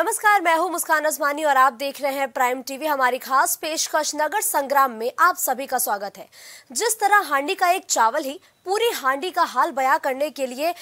नमस्कार, मैं हूँ मुस्कान अजमानी और आप देख रहे हैं प्राइम टीवी। हमारी खास पेशकश नगर संग्राम में आप सभी का स्वागत है। जिस तरह हांडी का एक चावल ही पूरी हांडी का हाल बयां करने के लिए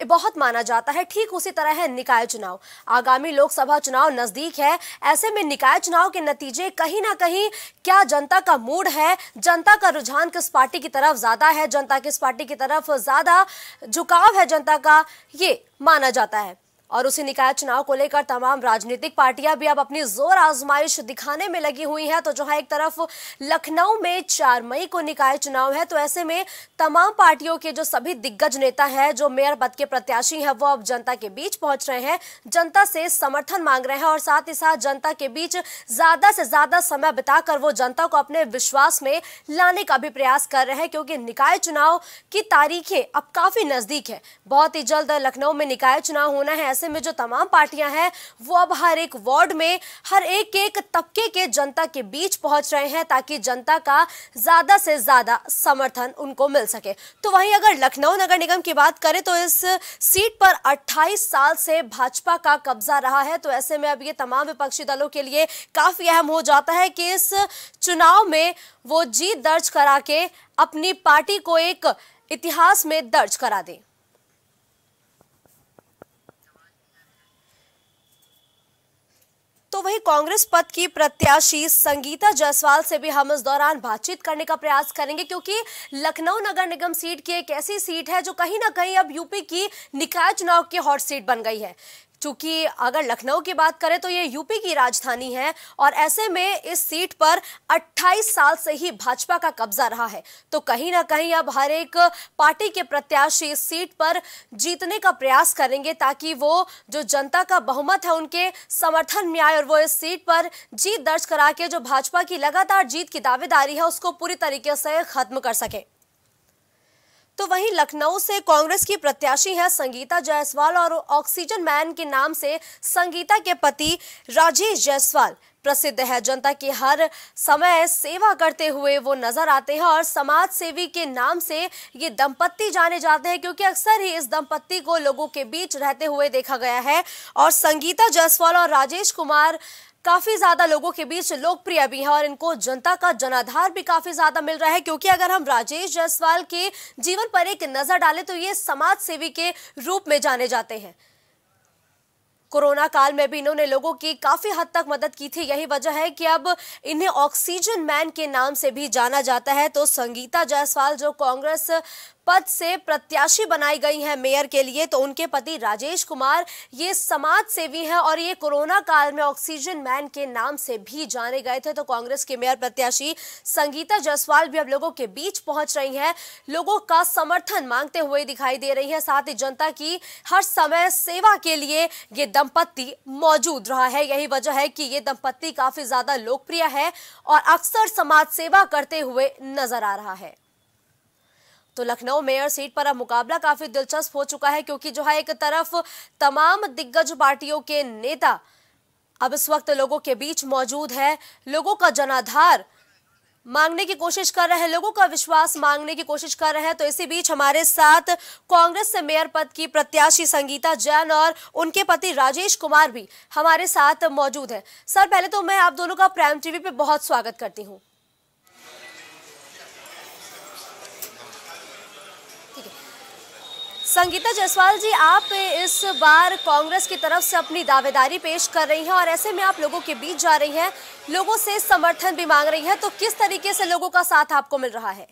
बहुत माना जाता है, ठीक उसी तरह है निकाय चुनाव। आगामी लोकसभा चुनाव नज़दीक है, ऐसे में निकाय चुनाव के नतीजे कहीं ना कहीं क्या जनता का मूड है? जनता का रुझान किस पार्टी की तरफ़ ज़्यादा है? जनता किस पार्टी की तरफ़ ज़्यादा झुकाव है? जनता का ये माना जाता है। और उसी निकाय चुनाव को लेकर तमाम राजनीतिक पार्टियाँ भी अब अपनी ज़ोर आजमाइश दिखाने में लगी हुई हैं। तो जहाँ एक तरफ़ लखनऊ में चार मई को निकाय चुनाव है तो ऐसे में तमाम पार्टियों के जो सभी दिग्गज नेता हैं, जो मेयर पद के प्रत्याशी हैं, वो अब जनता के बीच पहुँच रहे हैं, जनता से समर्थन मांग रहे हैं और साथ ही साथ जनता के बीच ज़्यादा से ज़्यादा समय बिताकर वो जनता को अपने विश्वास में लाने का भी प्रयास कर रहे हैं, क्योंकि निकाय चुनाव की तारीखें अब काफ़ी नज़दीक है। बहुत ही जल्द लखनऊ में निकाय चुनाव होना है ऐसे में जो तमाम पार्टियाँ हैं, वो अब हर एक वार्ड में, हर एक एक तबके के जनता के बीच पहुँच रहे हैं ताकि जनता का ज़्यादा से ज़्यादा समर्थन उनको मिल सके। तो वहीं अगर लखनऊ नगर निगम की बात करें तो इस सीट पर 28 साल से भाजपा का कब्जा रहा है। तो ऐसे में अब ये तमाम विपक्षी दलों के लिए काफ़ी अहम हो जाता है कि इस चुनाव में वो जीत दर्ज करा के अपनी पार्टी को एक इतिहास में दर्ज करा दें। तो वही कांग्रेस पद की प्रत्याशी संगीता जायसवाल से भी हम इस दौरान बातचीत करने का प्रयास करेंगे, क्योंकि लखनऊ नगर निगम सीट की एक ऐसी सीट है जो कहीं ना कहीं अब यूपी की निकाय चुनाव की हॉट सीट बन गई है। चूँकि अगर लखनऊ की बात करें तो ये यूपी की राजधानी है और ऐसे में इस सीट पर 28 साल से ही भाजपा का कब्जा रहा है। तो कहीं ना कहीं अब हर एक पार्टी के प्रत्याशी इस सीट पर जीतने का प्रयास करेंगे ताकि वो जो जनता का बहुमत है उनके समर्थन में आए और वो इस सीट पर जीत दर्ज करा के जो भाजपा की लगातार जीत की दावेदारी है उसको पूरी तरीके से खत्म कर सके। तो वहीं लखनऊ से कांग्रेस की प्रत्याशी है संगीता जायसवाल और ऑक्सीजन मैन के नाम से संगीता के पति राजेश जायसवाल। प्रसिद्ध है, जनता की हर समय सेवा करते हुए वो नज़र आते हैं और समाज सेवी के नाम से ये दंपत्ति जाने जाते हैं क्योंकि अक्सर ही इस दंपत्ति को लोगों के बीच रहते हुए देखा गया है। और संगीता जायसवाल और राजेश कुमार काफ़ी ज़्यादा लोगों के बीच लोकप्रिय भी है और इनको जनता का जनाधार भी काफ़ी ज़्यादा मिल रहा है, क्योंकि अगर हम राजेश जायसवाल के जीवन पर एक नज़र डालें तो ये समाज सेवी के रूप में जाने जाते हैं। कोरोना काल में भी इन्होंने लोगों की काफ़ी हद तक मदद की थी। यही वजह है कि अब इन्हें ऑक्सीजन मैन के नाम से भी जाना जाता है। तो संगीता जायसवाल, जो कांग्रेस पद से प्रत्याशी बनाई गई हैं मेयर के लिए तो उनके पति राजेश कुमार ये समाज सेवी हैं और ये कोरोना काल में ऑक्सीजन मैन के नाम से भी जाने गए थे। तो कांग्रेस के मेयर प्रत्याशी संगीता जायसवाल भी अब लोगों के बीच पहुँच रही हैं। लोगों का समर्थन मांगते हुए दिखाई दे रही है। साथ ही जनता की हर समय सेवा के लिए ये दंपत्ति मौजूद रहा है। यही वजह है कि ये दंपत्ति काफ़ी ज़्यादा लोकप्रिय है और अक्सर समाज सेवा करते हुए नज़र आ रहा है। तो लखनऊ मेयर सीट पर अब मुकाबला काफ़ी दिलचस्प हो चुका है, क्योंकि जो है एक तरफ़ तमाम दिग्गज पार्टियों के नेता अब इस वक्त लोगों के बीच मौजूद है, लोगों का जनाधार मांगने की कोशिश कर रहे हैं, लोगों का विश्वास मांगने की कोशिश कर रहे हैं। तो इसी बीच हमारे साथ कांग्रेस से मेयर पद की प्रत्याशी संगीता जैन और उनके पति राजेश कुमार भी हमारे साथ मौजूद है। सर, पहले तो मैं आप दोनों का प्राइम टीवी पे बहुत स्वागत करती हूँ। संगीता जायसवाल जी आप इस बार कांग्रेस की तरफ़ से अपनी दावेदारी पेश कर रही हैं और ऐसे में आप लोगों के बीच जा रही हैं लोगों से समर्थन भी मांग रही हैं तो किस तरीके से लोगों का साथ आपको मिल रहा है?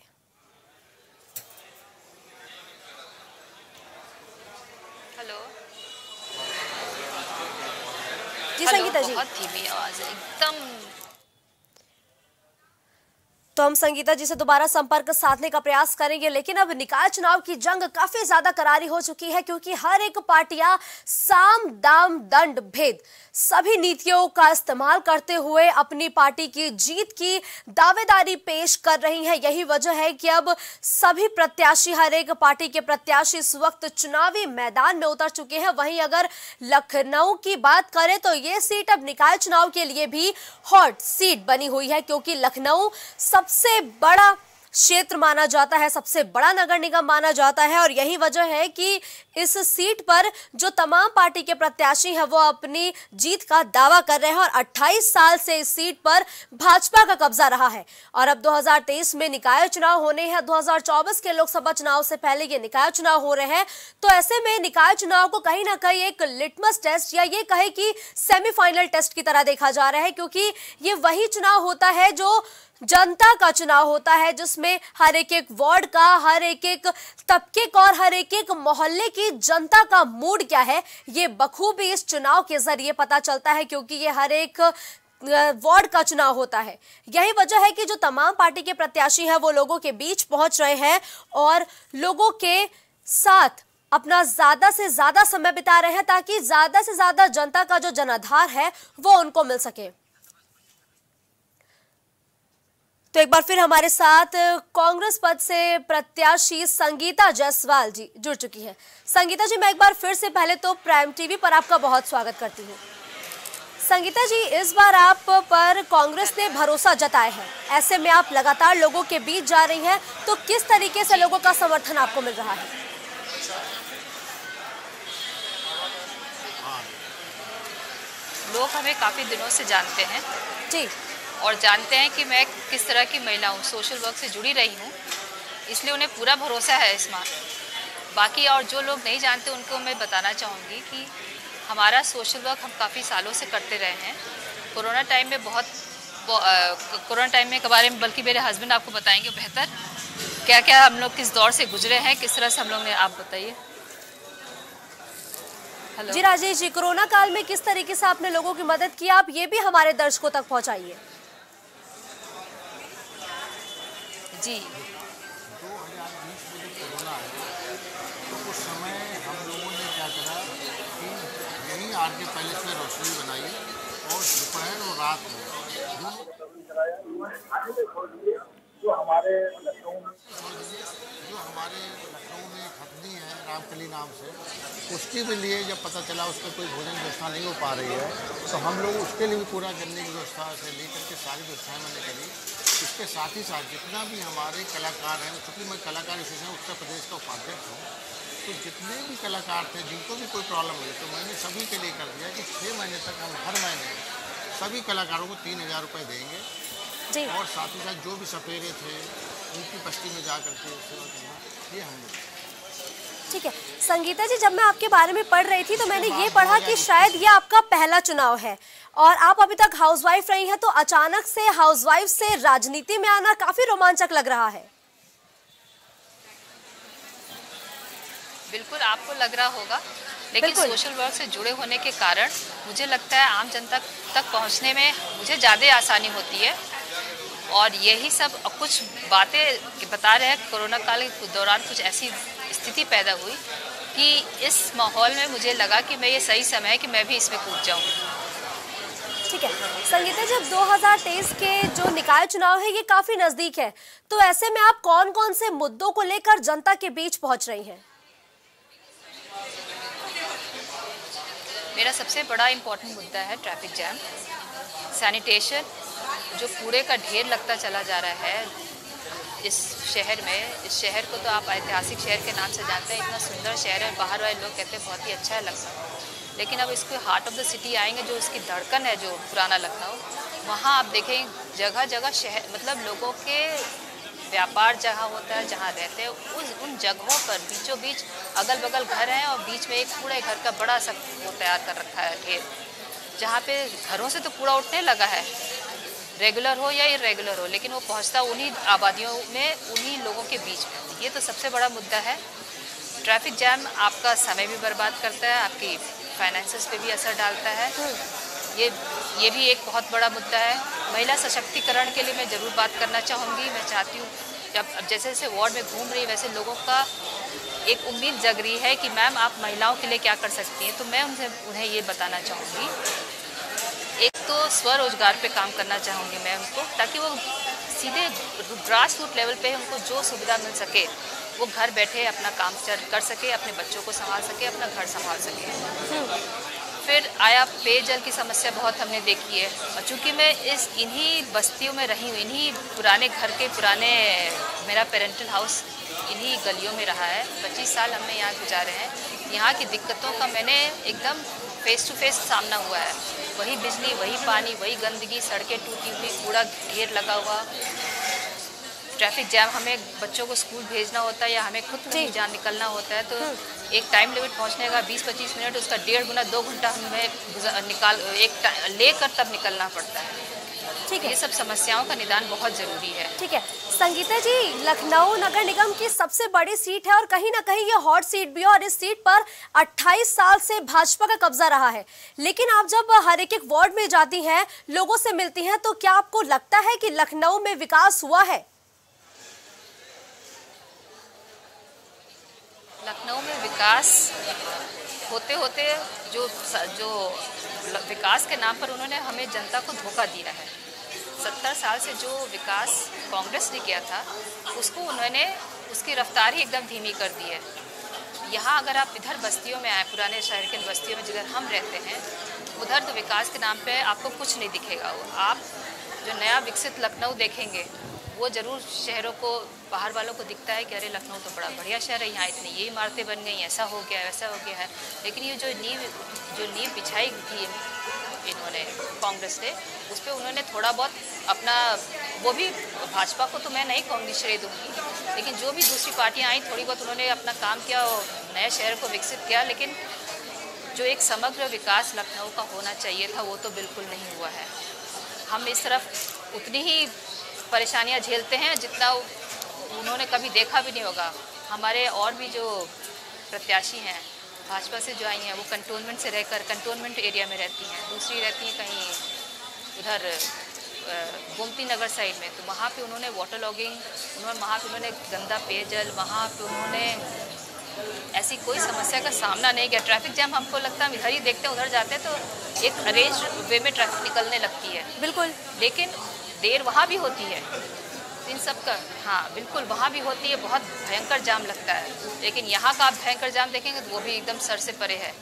हेलो। जी संगीता जी। बहुत धीमी आवाज़ है एकदम तो हम संगीता जी से दोबारा संपर्क साधने का प्रयास करेंगे, लेकिन अब निकाय चुनाव की जंग काफ़ी ज़्यादा करारी हो चुकी है, क्योंकि हर एक पार्टियाँ साम दाम दंड भेद। सभी नीतियों का इस्तेमाल करते हुए अपनी पार्टी की जीत की दावेदारी पेश कर रही हैं। यही वजह है कि अब सभी प्रत्याशी, हर एक पार्टी के प्रत्याशी इस वक्त चुनावी मैदान में उतर चुके हैं। वहीं अगर लखनऊ की बात करें तो ये सीट अब निकाय चुनाव के लिए भी हॉट सीट बनी हुई है, क्योंकि लखनऊ सबसे बड़ा क्षेत्र माना जाता है, सबसे बड़ा नगर निगम माना जाता है और यही वजह है कि इस सीट पर जो तमाम पार्टी के प्रत्याशी हैं, वो अपनी जीत का दावा कर रहे हैं और 28 साल से इस सीट पर भाजपा का कब्जा रहा है। और अब 2023 में निकाय चुनाव होने हैं। 2024 के लोकसभा चुनाव से पहले ये निकाय चुनाव हो रहे हैं। तो ऐसे में निकाय चुनाव को कहीं ना कहीं एक लिटमस टेस्ट या ये कहे कि सेमीफाइनल टेस्ट की तरह देखा जा रहा है, क्योंकि ये वही चुनाव होता है जो जनता का चुनाव होता है, जिसमें हर एक एक वार्ड का, हर एक एक तबके का और हर एक एक मोहल्ले की जनता का मूड क्या है? ये बखूबी इस चुनाव के ज़रिए पता चलता है क्योंकि ये हर एक वार्ड का चुनाव होता है। यही वजह है कि जो तमाम पार्टी के प्रत्याशी हैं, वो लोगों के बीच पहुँच रहे हैं और लोगों के साथ अपना ज़्यादा से ज़्यादा समय बिता रहे हैं ताकि ज़्यादा से ज़्यादा जनता का जो जनाधार है, वो उनको मिल सके। तो एक बार फिर हमारे साथ कांग्रेस पद से प्रत्याशी संगीता जायसवाल जी जुड़ चुकी हैं। संगीता जी मैं एक बार फिर से पहले तो प्राइम टीवी पर आपका बहुत स्वागत करती हूँ। संगीता जी इस बार आप पर कांग्रेस ने भरोसा जताया है। ऐसे में आप लगातार लोगों के बीच जा रही हैं तो किस तरीके से लोगों का समर्थन आपको मिल रहा है? लोग हमें काफ़ी दिनों से जानते हैं। जी। और जानते हैं कि मैं किस तरह की महिला हूँ सोशल वर्क से जुड़ी रही हूँ, इसलिए उन्हें पूरा भरोसा है इस बार बाकी और जो लोग नहीं जानते उनको मैं बताना चाहूँगी कि हमारा सोशल वर्क हम काफ़ी सालों से करते रहे हैं। कोरोना टाइम में बहुत कोरोना टाइम में के बारे में, बल्कि मेरे हस्बैंड आपको बताएँगे बेहतर। क्या क्या हम लोग किस दौर से गुजरे हैं, किस तरह से हम लोग ने, आप बताइए। जी राजेश जी, कोरोना काल में किस तरीके से आपने लोगों की मदद की, आप ये भी हमारे दर्शकों तक पहुंचाइए। जी। दो हज़ार बीस में जब कोरोना आया तो उस समय हम लोगों ने क्या करा कि यहीं आर के पैलेस में रोशनी बनाई और दोपहर और रात में जो हमारे लखनऊ में जो खतनी है रामकली नाम से उसके भी लिए जब पता चला उसका कोई भोजन व्यवस्था नहीं हो पा रही है तो हम लोग उसके लिए भी पूरा करने की व्यवस्था से लेकर के सारी व्यवस्थाएँ मैंने करी। इसके साथ ही साथ जितना भी हमारे कलाकार हैं क्योंकि मैं कलाकार एसोसिएशन उत्तर प्रदेश का उपाध्यक्ष हूँ तो जितने भी कलाकार थे जिनको भी कोई प्रॉब्लम हुई तो मैंने सभी के लिए कर दिया कि छः महीने तक हम हर महीने सभी कलाकारों को तीन हज़ार रुपये देंगे। और साथ ही साथ जो भी सपेरे थे उनकी बस्ती में जा करके सेवा करना ये हम लोग ठीक है। संगीता जी जब मैं आपके बारे में पढ़ रही थी तो मैंने ये पढ़ा कि शायद ये आपका पहला चुनाव है और आप अभी तक हाउसवाइफ रही हैं तो अचानक से हाउसवाइफ से राजनीति में आना काफ़ी रोमांचक लग रहा है। बिल्कुल आपको लग रहा होगा लेकिन सोशल वर्क से जुड़े होने के कारण मुझे लगता है आम जनता तक पहुँचने में मुझे ज़्यादा आसानी होती है। और यही सब कुछ बातें बता रहे हैं कोरोना काल के दौरान कुछ ऐसी स्थिति पैदा हुई कि इस माहौल में मुझे लगा कि मैं ये सही समय है कि मैं भी इसमें कूद जाऊँ। ठीक है। संगीता जब 2023 के जो निकाय चुनाव है ये काफ़ी नज़दीक है। तो ऐसे में आप कौन कौन से मुद्दों को लेकर जनता के बीच पहुँच रही हैं? मेरा सबसे बड़ा इम्पोर्टेंट मुद्दा है ट्रैफ़िक जैम सैनिटेशन जो कूड़े का ढेर लगता चला जा रहा है। इस शहर में, इस शहर को तो आप ऐतिहासिक शहर के नाम से जानते हैं, इतना सुंदर शहर है, बाहर वाले लोग कहते हैं बहुत ही अच्छा है लखनऊ। लेकिन अब इसको हार्ट ऑफ़ द सिटी आएँगे, जो इसकी धड़कन है, जो पुराना लखनऊ, वहाँ आप देखें जगह जगह शहर मतलब लोगों के व्यापार जहाँ होता है, जहाँ रहते हैं, उस, उन जगहों पर बीचों बीच अगल बगल घर हैं और बीच में एक कूड़े घर का बड़ा सा वो तैयार कर रखा है ढेर जहाँ पे घरों से तो कूड़ा उठने लगा है। रेगुलर हो या इरेगुलर हो लेकिन वो पहुँचता उन्हीं आबादियों में उन्हीं लोगों के बीच में। ये तो सबसे बड़ा मुद्दा है। ट्रैफ़िक जैम आपका समय भी बर्बाद करता है आपकी फाइनेंसेस पे भी असर डालता है। ये ये भी एक बहुत बड़ा मुद्दा है। महिला सशक्तिकरण के लिए मैं ज़रूर बात करना चाहूँगी। मैं चाहती हूँ जब अब जैसे जैसे वार्ड में घूम रही वैसे लोगों का एक उम्मीद जग रही है कि मैम आप महिलाओं के लिए क्या कर सकती हैं? तो मैं उनसे उन्हें ये बताना चाहूँगी एक तो स्वरोजगार पे काम करना चाहूँगी मैं उनको, ताकि वो सीधे ग्रास रूट लेवल पे उनको जो सुविधा मिल सके, वो घर बैठे अपना काम कर सके, अपने बच्चों को संभाल सके, अपना घर संभाल सके। फिर आया पेयजल की समस्या बहुत हमने देखी है, और चूँकि मैं इस इन्हीं बस्तियों में रही हूँ, इन्हीं पुराने घर के पुराने, मेरा पेरेंटल हाउस इन्हीं गलियों में रहा है, पच्चीस साल हमने यहाँ गुजारे हैं। यहाँ की दिक्कतों का मैंने एकदम फेस टू फेस सामना हुआ है। वही बिजली वही पानी वही गंदगी सड़कें टूटी हुई कूड़ा ढेर लगा हुआ। ट्रैफ़िक जैम हमें बच्चों को स्कूल भेजना होता है या हमें खुद कहीं जान निकलना होता है तो एक टाइम लिमिट पहुँचने का 20-25 मिनट उसका डेढ़ गुना दो घंटा हमें निकाल एक लेकर तब निकलना पड़ता है। ठीक है। ये सब समस्याओं का निदान बहुत ज़रूरी है। ठीक है। संगीता जी, लखनऊ नगर निगम की सबसे बड़ी सीट है और कहीं ना कहीं ये हॉट सीट भी है और इस सीट पर 28 साल से भाजपा का कब्जा रहा है। लेकिन आप जब हर एक एक वार्ड में जाती हैं, लोगों से मिलती हैं तो क्या आपको लगता है कि लखनऊ में विकास हुआ है? लखनऊ में विकास होते होते जो जो विकास के नाम पर उन्होंने हमें जनता को धोखा दिया है। सत्तर साल से जो विकास कांग्रेस ने किया था, उसको उन्होंने, उसकी रफ्तार ही एकदम धीमी कर दी है। यहाँ अगर आप इधर बस्तियों में आए, पुराने शहर के बस्तियों में जिधर हम रहते हैं, उधर तो विकास के नाम पे आपको कुछ नहीं दिखेगा। वो आप जो नया विकसित लखनऊ देखेंगे वो ज़रूर शहरों को, बाहर वालों को दिखता है कि अरे लखनऊ तो बड़ा बढ़िया शहर है, यहाँ इतनी ये इमारतें बन गई ऐसा हो गया, वैसा हो गया है। लेकिन ये जो नींव जो नींव बिछाई थी इन्होंने, कांग्रेस ने, उस पर उन्होंने थोड़ा बहुत अपना, वो भी, भाजपा को तो मैं नहीं कहूँगी श्रेय दूँगी, लेकिन जो भी दूसरी पार्टियाँ आई, थोड़ी बहुत उन्होंने अपना काम किया और नए शहर को विकसित किया, लेकिन जो एक समग्र विकास लखनऊ का होना चाहिए था, वो तो बिल्कुल नहीं हुआ है। हम इस तरफ़ उतनी ही परेशानियाँ झेलते हैं जितना उन्होंने कभी देखा भी नहीं होगा। हमारे और भी जो प्रत्याशी हैं भाजपा से जो आई हैं वो कंटोनमेंट से रहकर कंटोनमेंट एरिया में रहती हैं दूसरी रहती हैं कहीं उधर गोमती नगर साइड में तो वहाँ पे उन्होंने वाटर लॉगिंग उन्होंने वहाँ पे उन्होंने गंदा पेयजल वहाँ पे उन्होंने ऐसी कोई समस्या का सामना नहीं किया। ट्रैफ़िक जैम हमको लगता है हम इधर ही देखते हैं उधर जाते हैं तो एक अरेंज वे में ट्रैफ़िक निकलने लगती है। बिल्कुल। लेकिन देर वहाँ भी होती है। इन सब का हाँ बिल्कुल वहाँ भी होती है, बहुत भयंकर जाम लगता है। लेकिन यहाँ का आप भयंकर जाम देखेंगे तो वो भी एकदम सर से परे है।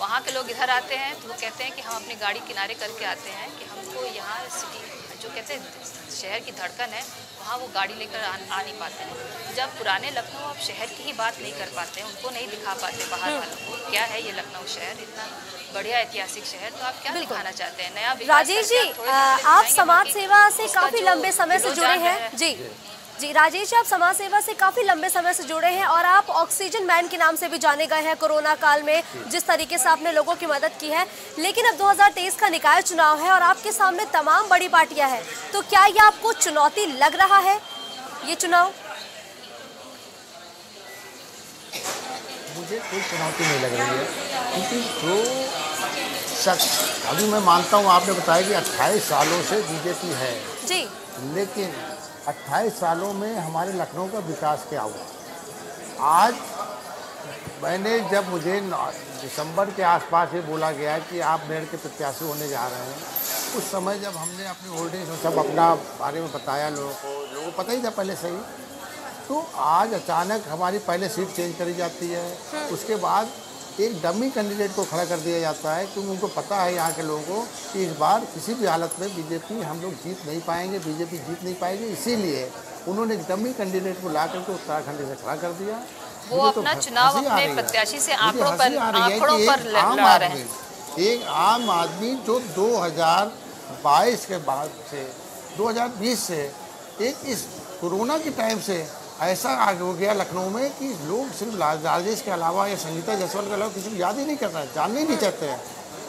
वहाँ के लोग इधर आते हैं तो वो कहते हैं कि हम अपनी गाड़ी किनारे करके आते हैं कि हमको यहाँ सिटी जो कहते हैं शहर की धड़कन है वहाँ वो गाड़ी लेकर आ, आ नहीं पाते। हैं जब पुराने लखनऊ आप शहर की ही बात नहीं कर पाते हैं उनको नहीं दिखा पाते बाहर हम्म। वालों को क्या है ये लखनऊ शहर? इतना बढ़िया ऐतिहासिक शहर तो आप क्या दिखाना चाहते हैं? नया राजेश जी आप समाज सेवा से काफ़ी लंबे समय से जुड़े हैं। जी। जी राजेश आप समाज सेवा से काफ़ी लंबे समय से जुड़े हैं और आप ऑक्सीजन मैन के नाम से भी जाने गए हैं कोरोना काल में जिस तरीके से आपने लोगों की मदद की है। लेकिन अब 2023 का निकाय चुनाव है और आपके सामने तमाम बड़ी पार्टियाँ हैं। तो क्या ये आपको चुनौती लग रहा है ये चुनाव? मुझे कोई चुनौती नहीं लग रही है क्योंकि जो शख्स अभी मैं मानता हूँ आपने बताया कि 28 सालों से बीजेपी है। जी। लेकिन 28 सालों में हमारे लखनऊ का विकास क्या हुआ? आज मैंने जब मुझे दिसंबर के आसपास ये बोला गया कि आप मेयर के प्रत्याशी होने जा रहे हैं उस समय जब हमने अपनी होल्डिंग सब अपना बारे में बताया लोगों को लोगों को पता ही था पहले से ही तो आज अचानक हमारी पहले सीट चेंज करी जाती है। उसके बाद एक डमी कैंडिडेट को खड़ा कर दिया जाता है। क्योंकि उनको पता है यहाँ के लोगों को कि इस बार किसी भी हालत में बीजेपी हम लोग जीत नहीं पाएँगे बीजेपी जीत नहीं पाएगी। इसीलिए उन्होंने एक डमी कैंडिडेट को ला करके उत्तराखंड से खड़ा कर दिया। वो अपना चुनाव अपने प्रत्याशी से आंकड़ों पर आंकड़ों पर लड़ा रहे हैं। एक आम आदमी जो 2022 के बाद से 2020 से एक इस कोरोना के टाइम से ऐसा आगे हो गया लखनऊ में कि लोग सिर्फ़ राजेश के अलावा या संगीता जायसवाल के अलावा किसी को याद ही नहीं करता हैं जानने ही नहीं चाहते हैं।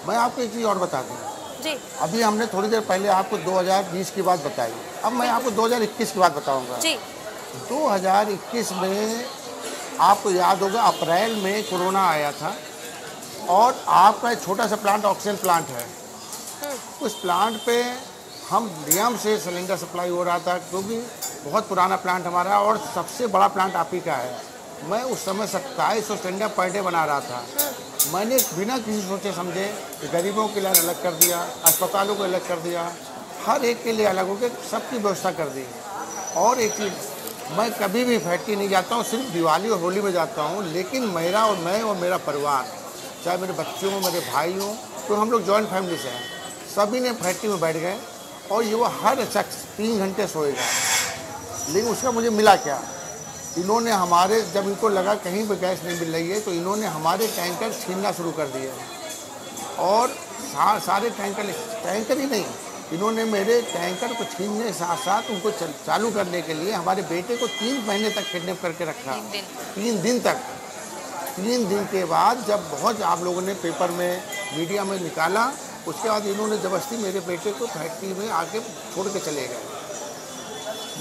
मैं आपको एक चीज़ और बता दूँ। जी। अभी हमने थोड़ी देर पहले आपको 2020 की बात बताई। अब मैं आपको 2021 की बात बताऊँगा। जी। 2021 में आपको याद होगा अप्रैल में कोरोना आया था और आपका एक छोटा सा प्लांट ऑक्सीजन प्लांट है। उस प्लांट पे हम डीएम से सिलेंडर सप्लाई हो रहा था क्योंकि बहुत पुराना प्लांट हमारा और सबसे बड़ा प्लांट आप ही का है। मैं उस समय सत्ताईस सौ सिलेंडर पर डे बना रहा था। मैंने बिना किसी सोचे समझे गरीबों के लिए अलग कर दिया, अस्पतालों को अलग कर दिया, हर एक के लिए अलग हो के सबकी व्यवस्था कर दी। और एक चीज़, मैं कभी भी फैक्ट्री नहीं जाता हूँ, सिर्फ़ दिवाली और होली में जाता हूँ, लेकिन मेरा और मैं और मेरा परिवार, चाहे मेरे बच्चे हों, मेरे भाई हों तो हम लोग जॉइंट फैमिली से हैं। सभी ने फैक्ट्री में बैठ गए और ये वो हर शख्स तीन घंटे सोएगा। लेकिन उसका मुझे मिला क्या? इन्होंने हमारे जब इनको लगा कहीं पर गैस नहीं मिल रही है तो इन्होंने हमारे टैंकर छीनना शुरू कर दिए और सा, सारे टैंकर टैंकर ही नहीं इन्होंने मेरे टैंकर को छीनने के साथ साथ उनको चल, चालू करने के लिए हमारे बेटे को तीन महीने तक किडनेप करके रखा। तीन दिन। तीन दिन तक। तीन दिन के बाद जब बहुत आप लोगों ने पेपर में मीडिया में निकाला उसके बाद इन्होंने ज़बरदस्ती मेरे बेटे को फैक्ट्री में आके छोड़ के चले गए।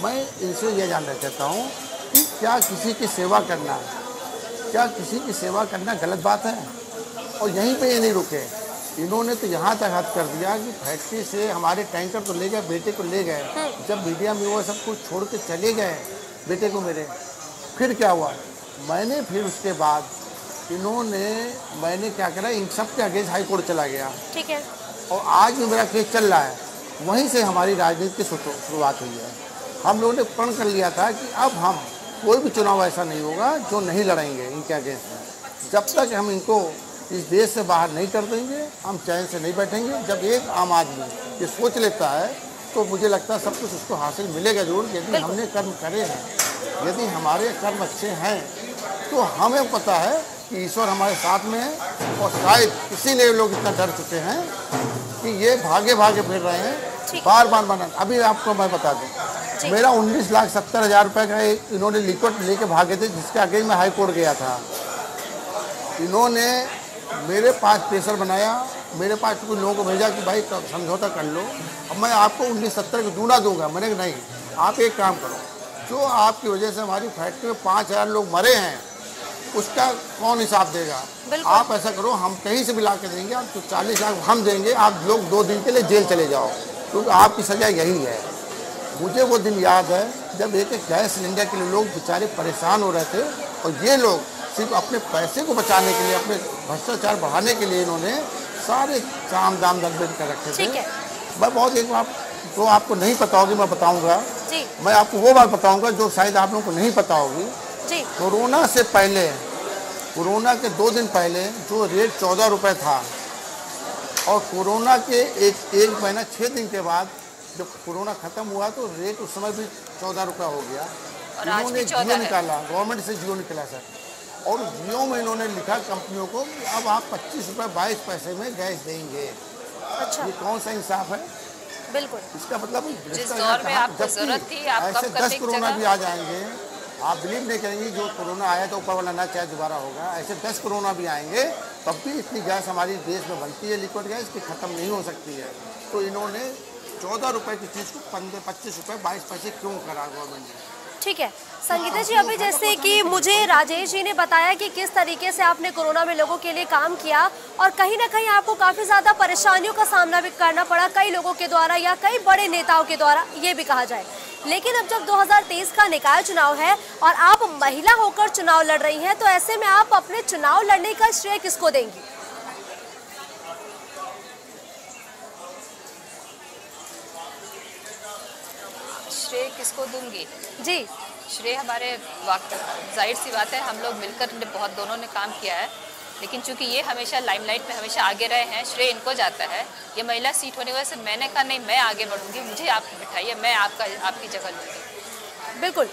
मैं इनसे यह जानना चाहता हूँ कि क्या किसी की सेवा करना क्या किसी की सेवा करना गलत बात है? और यहीं पे ये नहीं रुके। इन्होंने तो यहाँ तक हद कर दिया कि फैक्ट्री से हमारे टैंकर तो ले गए बेटे को ले गए। जब मीडिया में वो सब कुछ छोड़ के चले गए बेटे को मेरे फिर क्या हुआ? मैंने फिर उसके बाद इन्होंने मैंने क्या करा इन सब के अगेंस्ट हाई कोर्ट चला गया। ठीक है। और आज भी मेरा केस चल रहा है। वहीं से हमारी राजनीति की शुरुआत हुई है। हम लोगों ने प्रण कर लिया था कि अब हम कोई भी चुनाव ऐसा नहीं होगा जो नहीं लड़ेंगे इनके अगेंस्ट में। जब तक हम इनको इस देश से बाहर नहीं कर देंगे, हम चैन से नहीं बैठेंगे। जब एक आम आदमी ये सोच लेता है तो मुझे लगता है सब कुछ उसको हासिल मिलेगा ज़रूर यदि हमने कर्म करे हैं। यदि हमारे कर्म अच्छे हैं तो हमें पता है कि ईश्वर हमारे साथ में है और शायद इसीलिए लोग इतना डर चुके हैं कि ये भागे भागे फिर रहे हैं। बार बार बना अभी आपको मैं बता दूँ। मेरा उन्नीस लाख सत्तर हज़ार रुपये का एक इन्होंने लिक्विड लेके भागे थे जिसके आगे मैं हाई कोर्ट गया था। इन्होंने मेरे पास प्रेशर बनाया मेरे पास कुछ लोगों को भेजा कि भाई समझौता कर लो अब मैं आपको उन्नीस सत्तर का दूना दूँगा। मैंने कहा नहीं आप एक काम करो जो आपकी वजह से हमारी फैक्ट्री में पाँच हज़ार लोग मरे हैं उसका कौन हिसाब देगा? आप ऐसा करो हम कहीं से भी ला के देंगे आप तो चालीस लाख हम देंगे आप लोग दो दिन के लिए जेल चले जाओ। क्योंकि आपकी सज़ा यही है। मुझे वो दिन याद है जब एक एक गैस सिलेंडर के लिए लोग बेचारे परेशान हो रहे थे और ये लोग सिर्फ़ अपने पैसे को बचाने के लिए अपने भ्रष्टाचार बढ़ाने के लिए इन्होंने सारे काम दाम दरबेद कर रखे थे। मैं बहुत एक बात तो आपको नहीं पता होगी मैं बताऊँगा। मैं आपको वो बात बताऊँगा जो शायद आप लोगों को नहीं पता होगी। कोरोना से पहले कोरोना के दो दिन पहले जो रेट चौदह रुपये था और कोरोना के एक एक महीना छः दिन के बाद जब कोरोना ख़त्म हुआ तो रेट उस समय भी चौदह रुपये हो गया। इन्होंने जियो निकाला गवर्नमेंट से जियो निकला सर। और जियो में इन्होंने लिखा कंपनियों को कि अब आप पच्चीस रुपये बाईस पैसे में गैस देंगे। अच्छा। ये कौन सा इंसाफ है? बिल्कुल। इसका मतलब जिस दौर में आपको ज़रूरत थी, आप ऐसे दस कोरोना भी आ जाएँगे। आप बिलीव नहीं करेंगे जो कोरोना आया तो ऊपर वाला ना चाहे दोबारा होगा। ऐसे दस कोरोना भी आएँगे तब भी इतनी गैस हमारी देश में बनती है लिक्विड गैस, की ख़त्म नहीं हो सकती है। तो इन्होंने चौदह रुपये की चीज़ को पंद्रह, पच्चीस रुपये बाईस पैसे क्यों करा गवर्नमेंट ने? ठीक है। संगीता जी, अभी जैसे कि मुझे राजेश जी ने बताया कि किस तरीके से आपने कोरोना में लोगों के लिए काम किया और कहीं ना कहीं आपको काफ़ी ज़्यादा परेशानियों का सामना भी करना पड़ा कई लोगों के द्वारा या कई बड़े नेताओं के द्वारा, ये भी कहा जाए। लेकिन अब जब 2023 का निकाय चुनाव है और आप महिला होकर चुनाव लड़ रही हैं तो ऐसे में आप अपने चुनाव लड़ने का श्रेय किसको देंगी? श्रेय किसको दूँगी? जी श्रेय हमारे वक्त ज़ाहिर सी बात है हम लोग मिलकर बहुत दोनों ने काम किया है लेकिन चूँकि ये हमेशा लाइमलाइट में हमेशा आगे रहे हैं श्रेय इनको जाता है। ये महिला सीट होने की वजह से मैंने कहा नहीं मैं आगे बढ़ूँगी मुझे आप बिठाइए मैं आपका आपकी जगह लूँगी। बिल्कुल।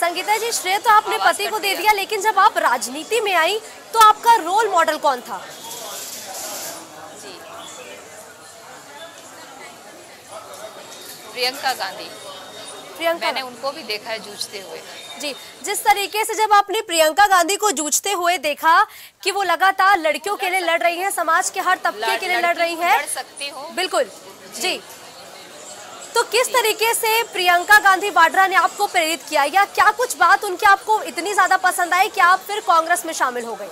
संगीता जी श्रेय तो आपने पति को दे दिया लेकिन जब आप राजनीति में आई तो आपका रोल मॉडल कौन था? जी। प्रियंका गांधी। प्रियंका मैंने उनको भी देखा है जूझते हुए। जी जिस तरीके से जब आपने प्रियंका गांधी को जूझते हुए देखा कि वो लगातार लड़कियों के लिए लड़ रही हैं समाज के हर तबके के लिए लड़ रही हूँ, लड़ सकती हूँ। बिल्कुल जी। तो किस तरीके से प्रियंका गांधी वाड्रा ने आपको प्रेरित किया? या क्या कुछ बात उनकी आपको इतनी ज़्यादा पसंद आई कि आप फिर कांग्रेस में शामिल हो गई?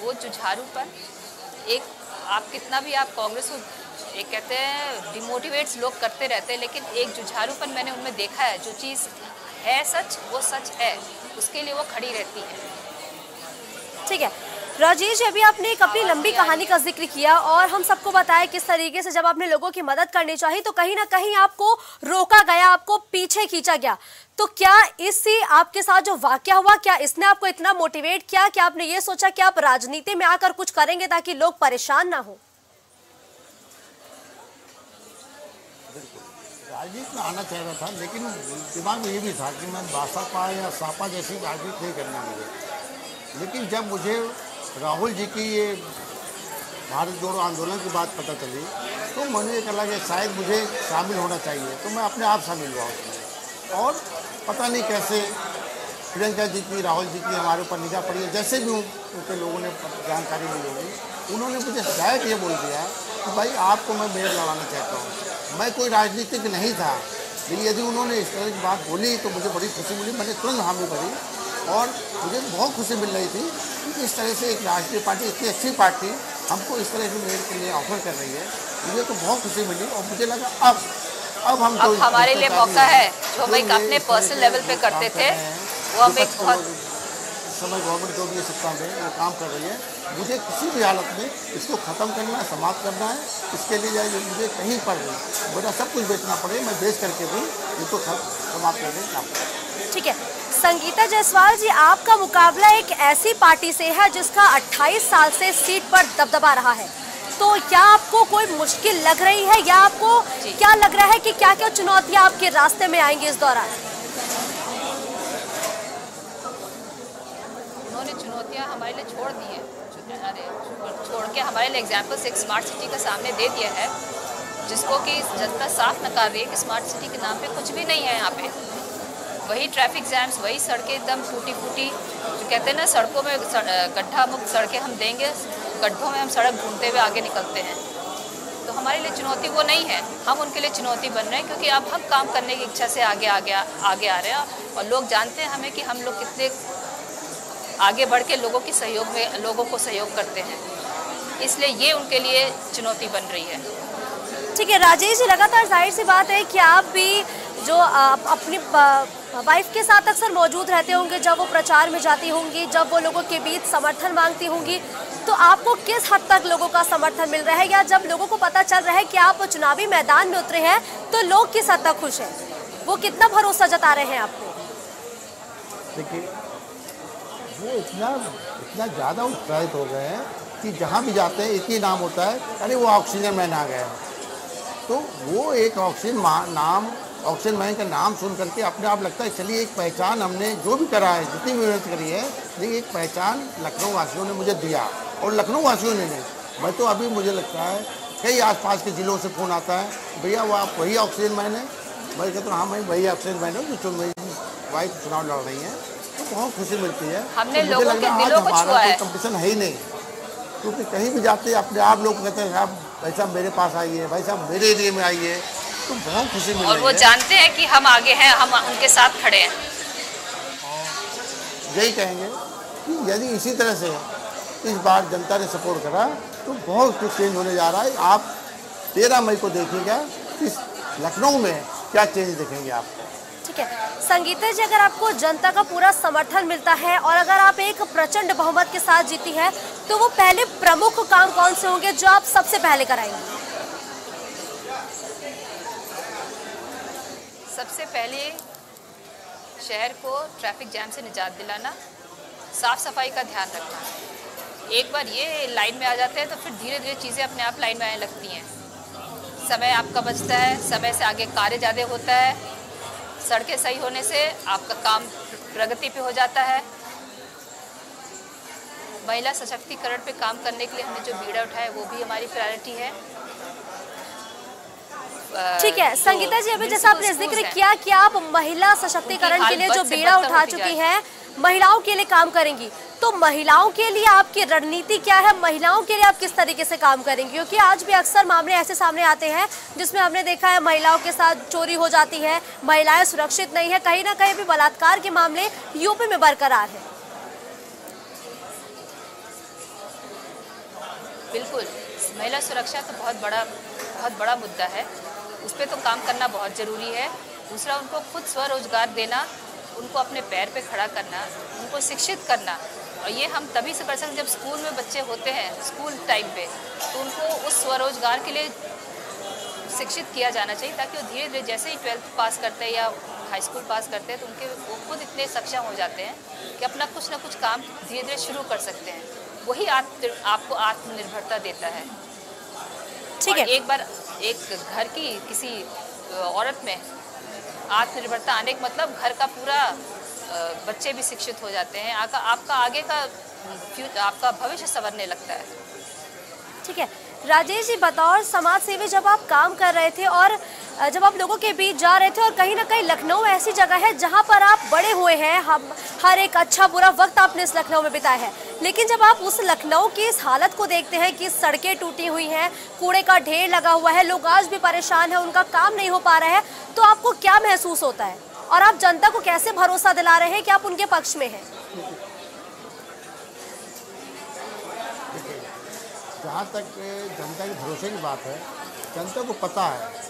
वो वो जुझारूपन एक आप कितना भी आप कांग्रेस को एक कहते हैं डिमोटिवेट्स लोग करते रहते हैं लेकिन एक जुझारूपन मैंने उनमें देखा है जो चीज़ है सच वो सच है उसके लिए वो खड़ी रहती है। ठीक है। राजेश अभी आपने एक अपनी लंबी कहानी का ज़िक्र किया और हम सबको बताया किस तरीके से जब आपने लोगों की मदद करनी चाहिए तो कहीं ना कहीं आपको रोका गया आपको पीछे खींचा गया। तो क्या इससे आपके साथ जो वाक्य हुआ क्या इसने आपको इतना मोटिवेट किया कि आपने ये सोचा कि आप राजनीति में आकर कुछ करेंगे ताकि लोग परेशान ना हो? राजनीति में आना चाह रहा था, लेकिन दिमाग में ये भी था कि मैं बासापा या सापा जैसी राजनीति नहीं करना मुझे। लेकिन जब मुझे राहुल जी की ये भारत जोड़ो आंदोलन की बात पता चली तो मैंने ये कहा कि शायद मुझे शामिल होना चाहिए तो मैं अपने आप शामिल हुआ उसमें। और पता नहीं कैसे प्रियंका जी की, राहुल जी की हमारे ऊपर निगाह पड़ी है, जैसे भी उनके लोगों ने जानकारी मिली होगी, उन्होंने मुझे शायद ये बोल दिया कि भाई आपको मैं मेयर लड़ाना चाहता हूँ। मैं कोई राजनीतिक नहीं था लेकिन यदि उन्होंने इस तरह की बात बोली तो मुझे बड़ी खुशी मिली मैंने तुरंत हामी भरी और मुझे बहुत खुशी मिल रही थी कि इस तरह से एक राष्ट्रीय पार्टी इतनी अच्छी पार्टी हमको इस तरह के मेरे के लिए ऑफ़र कर रही है। मुझे तो बहुत खुशी मिली और मुझे लगा अब अब हम अब तो हमारे लिए मौका है जो हम एक अपने पर्सनल लेवल पे करते थे वो हम एक बहुत समय गवर्नमेंट जो भी सत्ता में वो काम कर रही है। मुझे किसी भी हालत में इसको ख़त्म करना है समाप्त करना है इसके लिए जाए मुझे कहीं पर भी मेरा सब कुछ बेचना पड़े मैं बेच करके भी इसको समाप्त करने काम ठीक है। संगीता जायसवाल जी आपका मुकाबला एक ऐसी पार्टी से है जिसका 28 साल से सीट पर दबदबा रहा है। तो क्या आपको कोई मुश्किल लग रही है? या आपको क्या लग रहा है कि क्या क्या चुनौतियाँ आपके रास्ते में आएँगी इस दौरान? उन्होंने चुनौतियाँ हमारे लिए छोड़ दी है। छोड़ के हमारे लिए एग्जाम्पल्स एक स्मार्ट सिटी का सामने दे दिया है, जिसको कि जनता साफ़ नकार रही है कि स्मार्ट सिटी के नाम पे कुछ भी नहीं है यहाँ पे। वही ट्रैफ़िक जैम्स वही सड़कें एकदम टूटी फूटी जो कहते हैं ना, सड़कों में गड्ढा मुक्त सड़कें हम देंगे, गड्ढों में हम सड़क ढूंढते हुए आगे निकलते हैं। तो हमारे लिए चुनौती वो नहीं है। हम उनके लिए चुनौती बन रहे हैं, क्योंकि अब हम काम करने की इच्छा से आगे आगे आगे आ रहे हैं और लोग जानते हैं हमें कि हम लोग कितने आगे बढ़ के लोगों की सहयोग में लोगों को सहयोग करते हैं। इसलिए ये उनके लिए चुनौती बन रही है। ठीक है राजेश जी लगातार ज़ाहिर सी बात है कि आप भी जो आप अपनी वाइफ के साथ अक्सर मौजूद रहते होंगे जब वो प्रचार में जाती होंगी जब वो लोगों के बीच समर्थन मांगती होंगी तो आपको किस हद तक लोगों का समर्थन मिल रहा है? या जब लोगों को पता चल रहा है कि आप चुनावी मैदान में उतरे हैं तो लोग किस हद तक खुश हैं? वो कितना भरोसा जता रहे हैं आपको? देखिए वो इतना इतना ज़्यादा उत्साहित हो गए हैं कि जहाँ भी जाते हैं ही नाम होता है, अरे वो ऑक्सीजन मैन आ गया तो वो एक ऑक्सीजन नाम, ऑक्सीजन मैन का नाम सुन करके अपने आप लगता है, चलिए एक पहचान हमने जो भी करा है, जितनी भी मेहनत करी है लेकिन एक पहचान लखनऊ वासियों ने मुझे दिया और लखनऊ वासियों ने नहीं। मैं तो अभी मुझे लगता है, कई आसपास के ज़िलों से फ़ोन आता है, भैया, वो आप वही ऑक्सीजन मैन है? मैं कहता हूँ हाँ मैं वही ऑक्सीजन मैन हूँ, जो वाइफ चुनाव लड़ रही हैं। बहुत खुशी मिलती है? हमने तो लोगों के दिलों को छुआ है। कंपटीशन है ही नहीं। क्योंकि कहीं भी जाते अपने आप लोग कहते हैं साहब भाई साहब मेरे पास आइए भाई साहब मेरे एरिए में आइए। तो बहुत खुशी मिल और वो जानते हैं कि हम आगे हैं हम उनके साथ खड़े हैं। यही कहेंगे कि यदि इसी तरह से इस बार जनता ने सपोर्ट करा तो बहुत कुछ चेंज होने जा रहा है। आप तेरह मई को देखिएगा इस लखनऊ में क्या चेंज देखेंगे आप? ठीक है संगीता जी, अगर आपको जनता का पूरा समर्थन मिलता है और अगर आप एक प्रचंड बहुमत के साथ जीती है तो वो पहले प्रमुख काम कौन से होंगे जो आप सबसे पहले कराएँगे? सबसे पहले शहर को ट्रैफ़िक जैम से निजात दिलाना, साफ़ सफ़ाई का ध्यान रखना। एक बार ये लाइन में आ जाते हैं तो फिर धीरे धीरे चीज़ें अपने आप लाइन में आने लगती हैं। समय आपका बचता है, समय से आगे कार्य ज़्यादा होता है सड़कें सही होने से आपका काम प्रगति पे हो जाता है। महिला सशक्तिकरण पे काम करने के लिए हमने जो बीड़ा उठाया वो भी हमारी प्रायोरिटी है। ठीक है संगीता जी अभी जैसा आपने ज़िक्र किया कि आप महिला सशक्तिकरण के लिए जो बीड़ा उठा चुकी हैं। महिलाओं के लिए काम करेंगी। तो महिलाओं के लिए आपकी रणनीति क्या है? महिलाओं के लिए आप किस तरीके से काम करेंगे? क्योंकि आज भी अक्सर मामले ऐसे सामने आते हैं, जिसमें हमने देखा है महिलाओं के साथ चोरी हो जाती है, महिलाएँ सुरक्षित नहीं है, कहीं ना कहीं भी बलात्कार के मामले यूपी में बरकरार है। बिल्कुल, महिला सुरक्षा तो बहुत बड़ा बहुत बड़ा मुद्दा है। उस पर तो काम करना बहुत ज़रूरी है। दूसरा, उनको खुद स्वरोजगार देना उनको अपने पैर पे खड़ा करना उनको शिक्षित करना। और ये हम तभी से कर सकते जब स्कूल में बच्चे होते हैं स्कूल टाइम पे। तो उनको उस स्वरोजगार के लिए शिक्षित किया जाना चाहिए ताकि वो धीरे धीरे जैसे ही ट्वेल्थ पास करते हैं या हाई स्कूल पास करते हैं तो उनके वो खुद इतने सक्षम हो जाते हैं कि अपना कुछ ना कुछ काम धीरे धीरे शुरू कर सकते हैं। वही आत्म आपको आत्मनिर्भरता देता है। ठीक है। एक बार एक घर की किसी औरत में आत्मनिर्भरता आने का मतलब घर का पूरा बच्चे भी शिक्षित हो जाते हैं। आपका आपका आगे का आपका भविष्य संवरने लगता है। ठीक है। राजेश जी, बतौर समाज सेवी जब आप काम कर रहे थे और जब आप लोगों के बीच जा रहे थे और कहीं ना कहीं लखनऊ ऐसी जगह है जहाँ पर आप बड़े हुए हैं, हम हर एक अच्छा बुरा वक्त आपने इस लखनऊ में बिताया है। लेकिन जब आप उस लखनऊ की इस हालत को देखते हैं कि सड़कें टूटी हुई हैं, कूड़े का ढेर लगा हुआ है, लोग आज भी परेशान है, उनका काम नहीं हो पा रहा है तो आपको क्या महसूस होता है? और आप जनता को कैसे भरोसा दिला रहे हैं कि आप उनके पक्ष में हैं? जहाँ तक जनता के भरोसे की बात है, जनता को पता है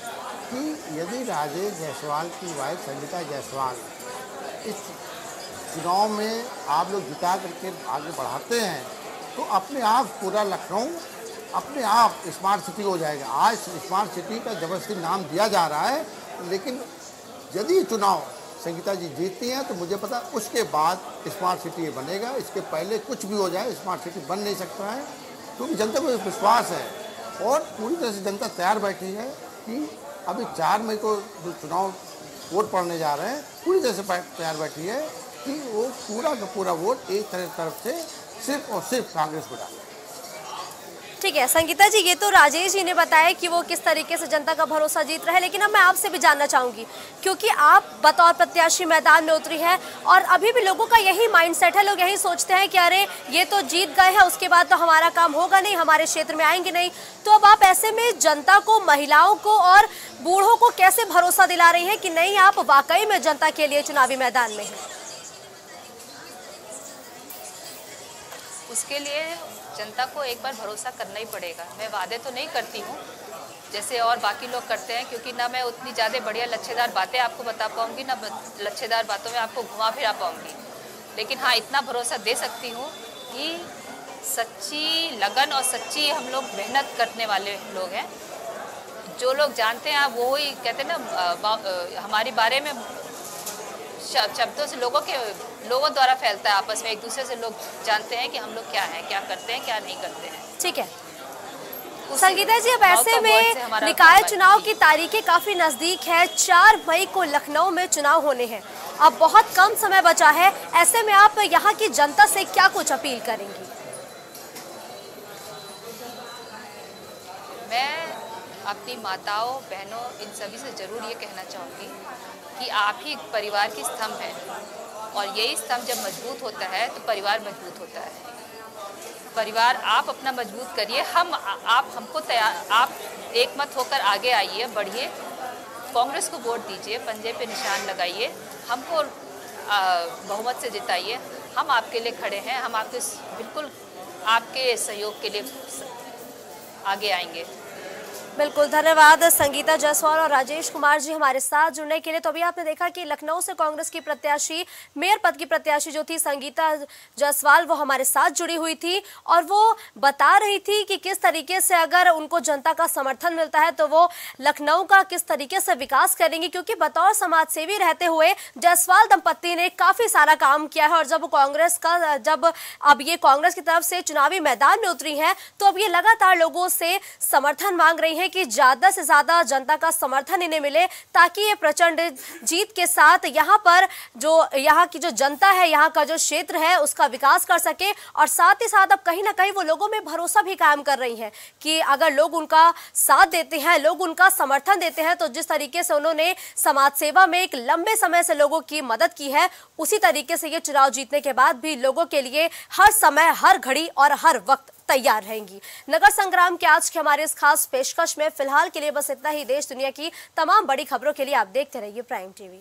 कि यदि राजेश जायसवाल की वाइफ संगीता जायसवाल इस चुनाव में आप लोग जिता करके आगे बढ़ाते हैं तो अपने आप पूरा लखनऊ, अपने आप स्मार्ट सिटी हो जाएगा। आज स्मार्ट सिटी का ज़बरदस्ती नाम दिया जा रहा है, लेकिन यदि चुनाव संगीता जी जीतती हैं तो मुझे पता उसके बाद स्मार्ट सिटी बनेगा। इसके पहले कुछ भी हो जाए स्मार्ट सिटी बन नहीं सकता है। क्योंकि जनता को विश्वास है और पूरी तरह से जनता तैयार बैठी है कि अभी चार मई को जो चुनाव वोट पड़ने जा रहे हैं, पूरी तरह से तैयार बैठी है कि वो पूरा का पूरा वोट एक तरह तरफ़ से सिर्फ़ और सिर्फ़ कांग्रेस को डाले। ठीक है, संगीता जी, ये तो राजेश जी ने बताया कि वो किस तरीके से जनता का भरोसा जीत रहे हैं, लेकिन अब मैं आपसे भी जानना चाहूँगी, क्योंकि आप बतौर प्रत्याशी मैदान में उतरी है और अभी भी लोगों का यही माइंडसेट है, लोग यही सोचते हैं कि अरे, ये तो जीत गए हैं, उसके बाद तो हमारा काम होगा नहीं, हमारे क्षेत्र में आएँगे नहीं। तो अब आप ऐसे में जनता को, महिलाओं को और बूढ़ों को कैसे भरोसा दिला रही है कि नहीं, आप वाकई में जनता के लिए चुनावी मैदान में हैं? उसके लिए जनता को एक बार भरोसा करना ही पड़ेगा। मैं वादे तो नहीं करती हूँ, जैसे और बाकी लोग करते हैं, क्योंकि ना मैं उतनी ज़्यादा बढ़िया लच्छेदार बातें आपको बता पाऊँगी, ना लच्छेदार बातों में आपको घुमा फिरा पाऊँगी। लेकिन हाँ इतना भरोसा दे सकती हूँ कि सच्ची लगन और सच्ची हम लोग मेहनत करने वाले लोग हैं। जो लोग जानते हैं वो ही कहते हैं ना हमारे बारे में शब्दों से लोगों के लोगों द्वारा फैलता है आपस में। एक दूसरे से लोग जानते हैं कि हम लोग क्या हैं क्या करते हैं क्या नहीं करते हैं। ठीक है। संगीता जी अब ऐसे में निकाय चुनाव की तारीखें काफ़ी नज़दीक है। चार मई को लखनऊ में चुनाव होने हैं। अब बहुत कम समय बचा है। ऐसे में आप यहाँ की जनता से क्या कुछ अपील करेंगी? मैं अपनी माताओं बहनों इन सभी से ज़रूर ये कहना चाहूँगी कि आप ही परिवार की स्तंभ हैं। और यही स्तंभ जब मज़बूत होता है तो परिवार मज़बूत होता है। परिवार आप अपना मज़बूत करिए। हम, आप हमको तैयार आप एक मत होकर आगे आइए, बढ़िए। कांग्रेस को वोट दीजिए, पंजे पे निशान लगाइए। हमको बहुमत से जिताइए। हम आपके लिए खड़े हैं। हम आपके बिल्कुल आपके सहयोग के लिए आगे आएँगे। बिल्कुल, धन्यवाद संगीता जायसवाल और राजेश कुमार जी हमारे साथ जुड़ने के लिए। तो अभी आपने देखा कि लखनऊ से कांग्रेस की प्रत्याशी, मेयर पद की प्रत्याशी जो थी, संगीता जायसवाल, वो हमारे साथ जुड़ी हुई थी और वो बता रही थी कि किस तरीके से अगर उनको जनता का समर्थन मिलता है तो वो लखनऊ का किस तरीके से विकास करेंगी, क्योंकि बतौर समाज सेवी रहते हुए जायसवाल दंपत्ति ने काफ़ी सारा काम किया है और जब कांग्रेस का, जब अब ये कांग्रेस की तरफ़ से चुनावी मैदान में उतरी है तो अब ये लगातार लोगों से समर्थन मांग रही है कि ज़्यादा से ज़्यादा जनता का समर्थन इन्हें मिले ताकि ये प्रचंड जीत के साथ यहाँ पर जो, यहाँ की जो जनता है, यहाँ का जो क्षेत्र है, उसका विकास कर सके और साथ ही साथ अब कहीं ना कहीं वो लोगों में भरोसा भी कायम कर रही है कि अगर लोग उनका साथ देते हैं, लोग उनका समर्थन देते हैं तो जिस तरीके से उन्होंने समाज सेवा में एक लंबे समय से लोगों की मदद की है, उसी तरीके से ये चुनाव जीतने के बाद भी लोगों के लिए हर समय, हर घड़ी और हर वक्त तैयार रहेंगी। नगर संग्राम के आज के हमारे इस खास पेशकश में फ़िलहाल के लिए बस इतना ही। देश दुनिया की तमाम बड़ी खबरों के लिए आप देखते रहिए प्राइम टीवी।